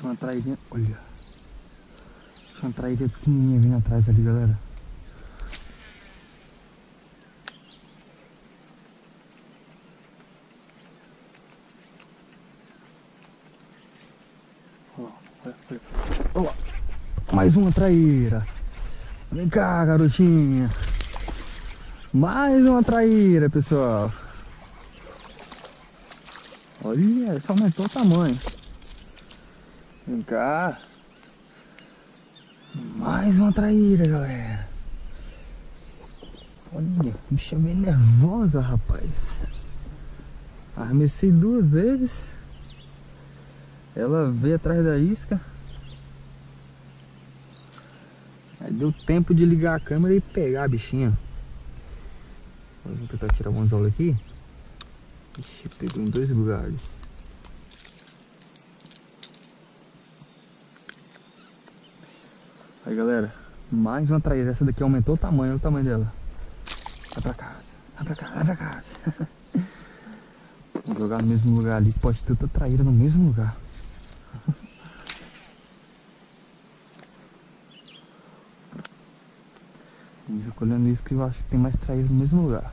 Tinha uma traírinha. Olha. Tinha uma traíra pequenininha vindo atrás ali, galera. Olha lá, olha, lá. Mais uma traíra. Vem cá, garotinha. Mais uma traíra, pessoal. Olha, essa aumentou o tamanho. Vem cá. Mais uma traíra, galera. Olha, bicha bem nervosa, rapaz. Arremessei duas vezes. Ela veio atrás da isca. Aí deu tempo de ligar a câmera e pegar a bichinha. Vamos tentar tirar o anzol aqui. Ixi, pegou em dois lugares. Aí galera, mais uma traíra. Essa daqui aumentou o tamanho, olha o tamanho dela. Vai pra casa, vai pra casa, vai pra casa. Vou jogar no mesmo lugar ali, pode ter outra traíra no mesmo lugar. Eu fico olhando isso que eu acho que tem mais traíra no mesmo lugar.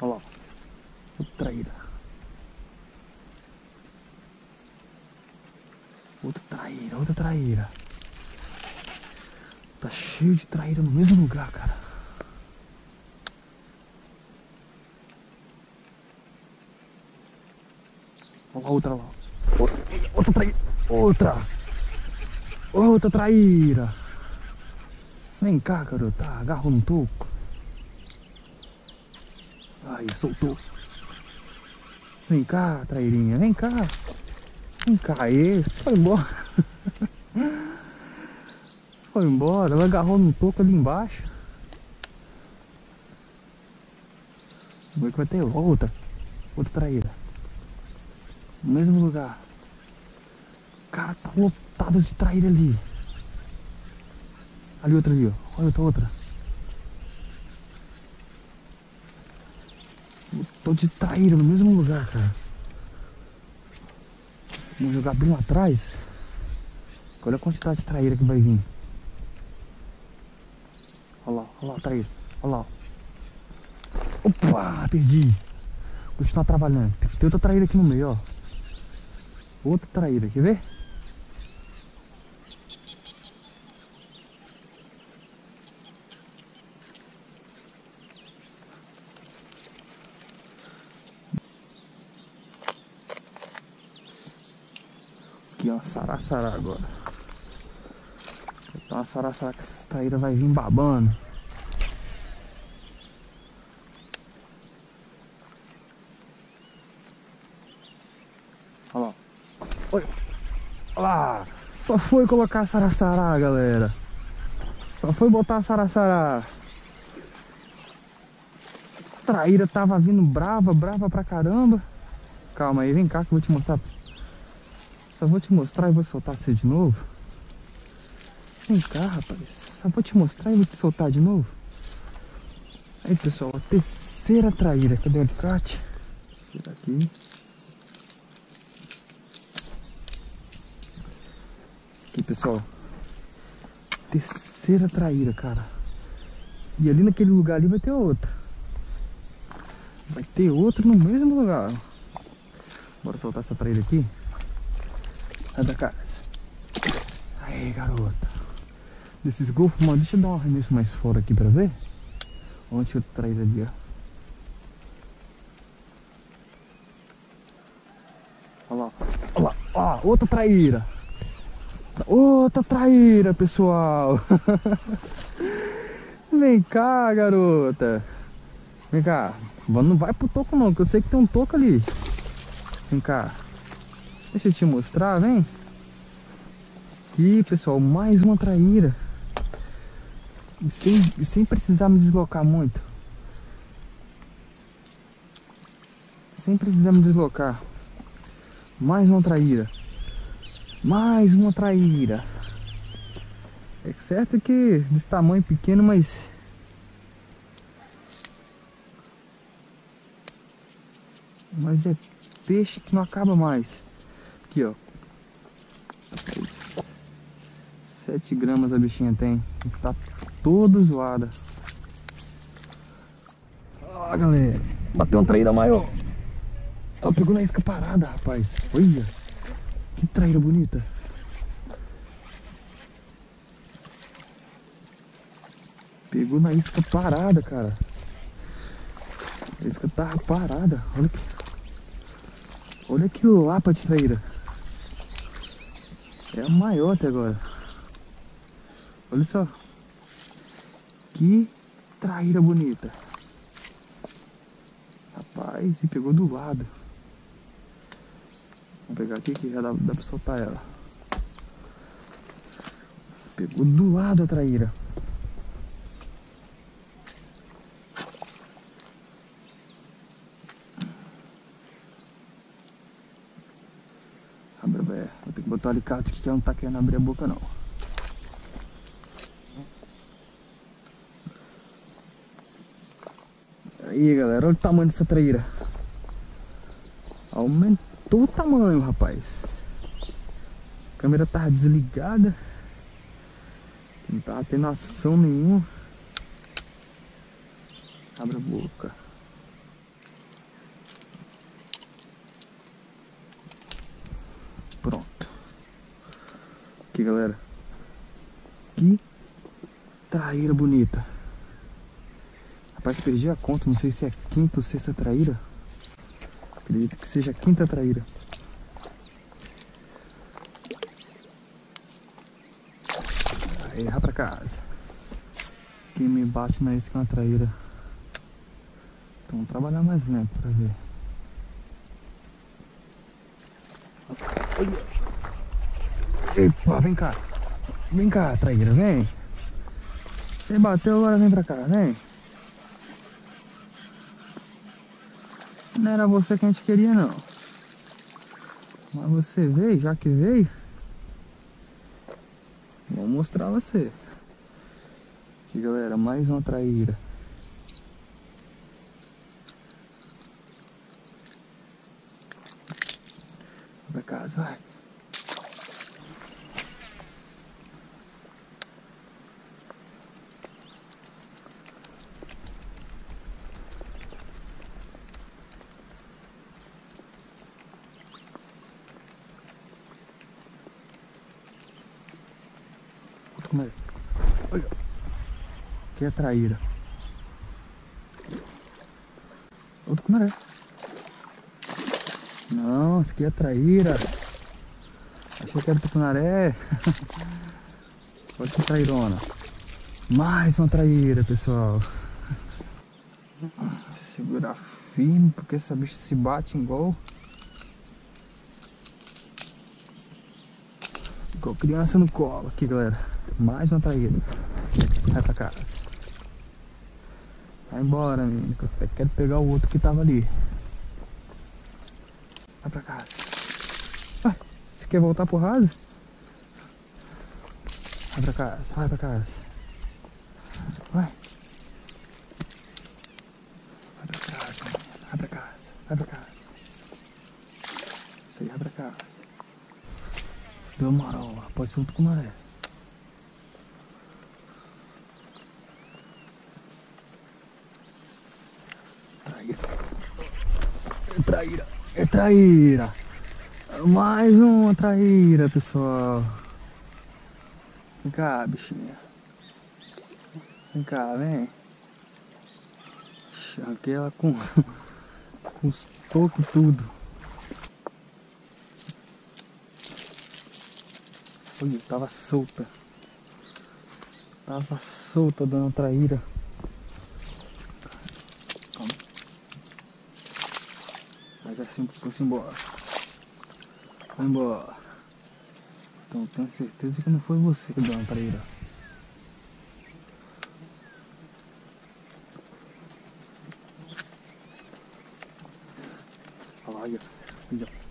Olha lá. Outra traíra. Outra traíra. Tá cheio de traíra no mesmo lugar, cara. Olha lá outra lá. Outra, outra traíra. Outra. Outra traíra. Vem cá, garota. Agarra no toco. Aí, soltou. Vem cá, trairinha. Vem cá. Vem cá, esse. Foi embora. Foi embora. Ela agarrou no toco ali embaixo. Vamos ver que vai ter outra. Outra traíra. No mesmo lugar. Cara, tá lotado de traíra ali. Ali outra ali, ó. Olha outra, outra. Tô de traíra no mesmo lugar, cara. Vamos jogar bem lá atrás. Olha a quantidade de traíra que vai vir. Olha lá, olha lá, traíra. Olha lá. Opa, perdi. Continuar trabalhando. Tem outra traíra aqui no meio, ó. Outra traíra, quer ver? Aqui ó, saraçará agora. Então a essa traíra vai vir babando. Olha lá. Olha lá. Só foi colocar a saraçará, galera. Só foi botar a saraçará. A traíra tava vindo brava, brava pra caramba. Calma aí, vem cá que eu vou te mostrar. Só vou te mostrar e vou soltar você de novo. Vem cá, rapaz. Só vou te mostrar e vou te soltar de novo. Aí, pessoal, a terceira traíra. Cadê o alicate? Tirar aqui. Aqui, pessoal. Terceira traíra, cara. E ali naquele lugar ali vai ter outra. Vai ter outra no mesmo lugar. Bora soltar essa traíra aqui. Sai da casa. Aí, garota. Desses golfos, mano, deixa eu dar um arremesso mais fora aqui pra ver. Onde eu traíra ali, ó. Olha lá, olha lá, ó, outra traíra. Outra traíra, pessoal. Vem cá, garota. Vem cá. Não vai pro toco não, que eu sei que tem um toco ali. Vem cá. Deixa eu te mostrar, vem. Aqui, pessoal, mais uma traíra. E sem, sem precisar me deslocar muito. Sem precisar me deslocar. Mais uma traíra. Mais uma traíra. É certo que desse tamanho pequeno, mas... Mas é peixes que não acaba mais. Aqui, ó. 7 gramas a bichinha tem. Tá toda zoada. Ó, galera. Bateu uma traíra maior. Ela pegou na isca parada, rapaz. Olha. Que traíra bonita. Pegou na isca parada, cara. A isca tava parada. Olha que. Olha que lapa de traíra. É a maior até agora. Olha só. Que traíra bonita. Rapaz, e pegou do lado. Vou pegar aqui que já dá, dá pra soltar ela. Pegou do lado a traíra. Vou ter que botar o alicate que ela não tá querendo abrir a boca não. Aí galera, olha o tamanho dessa traíra. Aumentou o tamanho, rapaz. A câmera tava desligada. Não tava tendo ação nenhuma. Abre a boca. aqui, galera. Que traíra bonita. Rapaz, perdi a conta, não sei se é quinta ou sexta traíra. Acredito que seja a quinta traíra. Aí, erra pra casa. Quem me bate na isca é uma traíra. Então vamos trabalhar mais lento pra ver. Epa, vem cá. Vem cá, traíra, vem. Você bateu, agora vem pra cá, vem. Não era você que a gente queria, não. Mas você veio, já que veio. Vou mostrar você. Aqui, galera, mais uma traíra. Pra casa, vai. Como. Olha. Aqui é traíra. Outro cumaré. Não, esse aqui é traíra. Achei que era tucunaré. Olha que trairona. Mais uma traíra, pessoal. Segurar firme, porque essa bicha se bate igual. Criança no colo aqui, galera. Mais uma traíra. Vai pra casa. Vai embora, menino. Eu quero pegar o outro que tava ali. Vai pra casa. Ah, você quer voltar pro raso? Vai pra casa, vai pra casa. Vai. Vai pra casa, menino. Vai pra casa, vai pra casa. Isso aí, vai pra casa. Deu moral, pode ser um tucunaré. É traíra. É traíra. Mais uma traíra, pessoal. Vem cá, bichinha. Vem cá, vem. Arranquei ela com, com os tocos tudo. Olha, tava solta. Tava solta dando traíra. assim, fosse embora. Vai embora. Então tenho certeza que não foi você que deu uma traíra. Olha olha.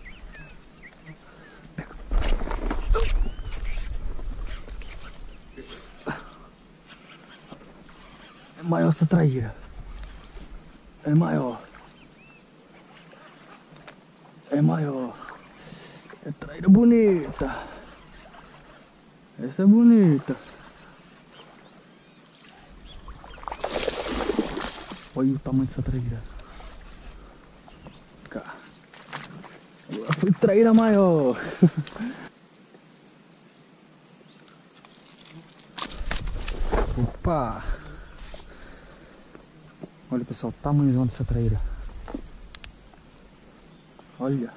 Essa traíra. É maior. é maior. É traíra bonita. Essa é bonita. Olha o tamanho dessa traíra. Cá. Agora foi traíra maior. Opa! Olha pessoal, o tamanho dessa traíra. Olha,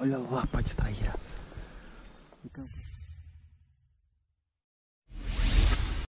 olha lá, pai de traíra.